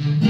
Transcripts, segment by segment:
Mm-hmm.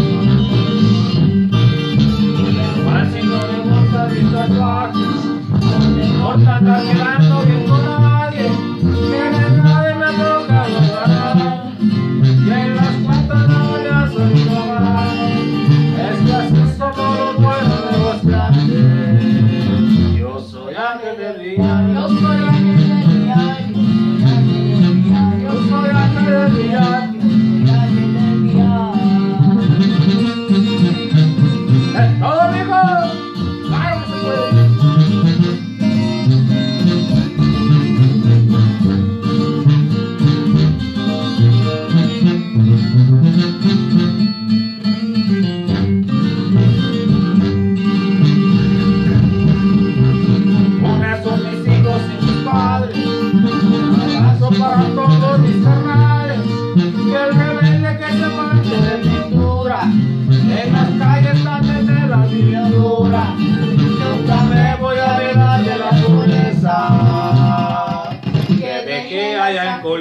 cuatro años. Me importa estar quedando bien con nadie, que nadie me ha tocado parar. Y en las cuentas no le has oído parar. Es que así somos los buenos negociantes. Yo soy ángel del día, yo soy ángel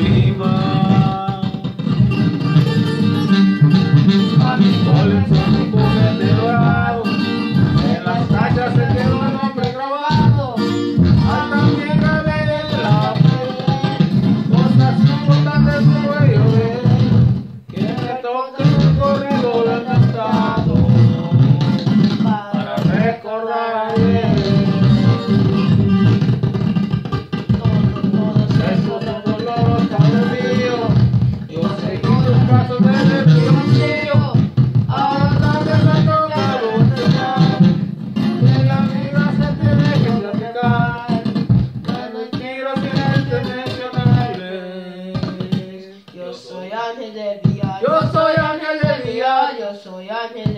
Colima. I'm Yo soy ángel de día, yo soy ángel